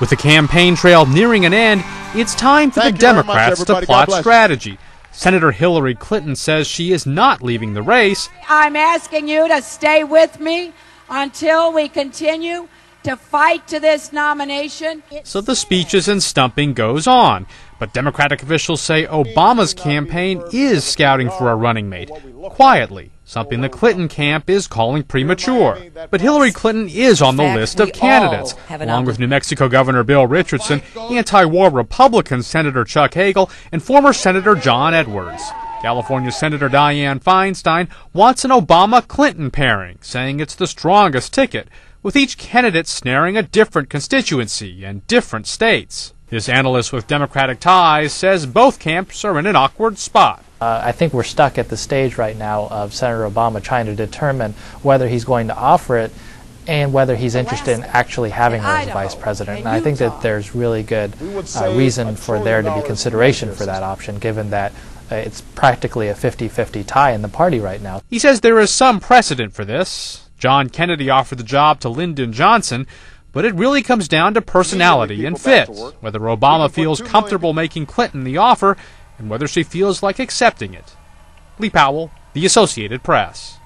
With the campaign trail nearing an end, it's time for Thank the you very much, Democrats to plot strategy. Senator Hillary Clinton says she is not leaving the race, I'm asking you to stay with me until we continue to fight to this nomination. so the speeches and stumping goes on. But Democratic officials say Obama's campaign is scouting for a running mate, quietly, something the Clinton camp is calling premature. But Hillary Clinton is on the list of candidates, along with New Mexico Governor Bill Richardson, anti-war Republican Senator Chuck Hagel, and former Senator John Edwards. California Senator Dianne Feinstein wants an Obama-Clinton pairing, saying it's the strongest ticket, with each candidate snaring a different constituency and different states. This analyst with Democratic ties says both camps are in an awkward spot. Uh, I think we're stuck at the stage right now of Senator Obama trying to determine whether he's going to offer it and whether he's interested in actually having her as vice president. and And I think that there's really good uh, reason for there to be consideration for that option, given that uh, it's practically a 50-50 tie in the party right now. He says there is some precedent for this. John Kennedy offered the job to Lyndon Johnson, but it really comes down to personality and fit. Whether Obama feels comfortable making Clinton the offer, and whether she feels like accepting it. Lee Powell, The Associated Press.